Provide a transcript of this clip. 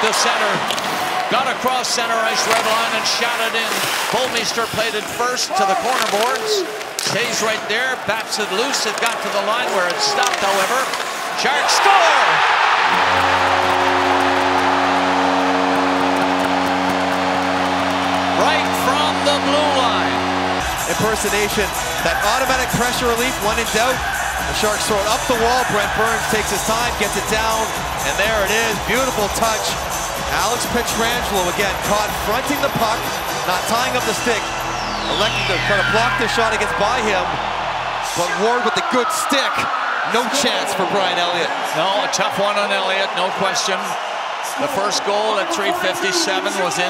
to center. Got across center ice red line and shot it in. Bouwmeester played it first to the corner boards. Stays right there, bats it loose. It got to the line where it stopped, however. Sharks score! Right from the blue line. Impersonation, that automatic pressure relief, when in doubt, the Sharks throw it up the wall. Brent Burns takes his time, gets it down, and there it is. Beautiful touch. Alex Pietrangelo again caught fronting the puck, not tying up the stick. Electing to try to block the shot against by him, but Ward with the good stick. No chance for Brian Elliott. No, a tough one on Elliott, no question. The first goal at 357 was in.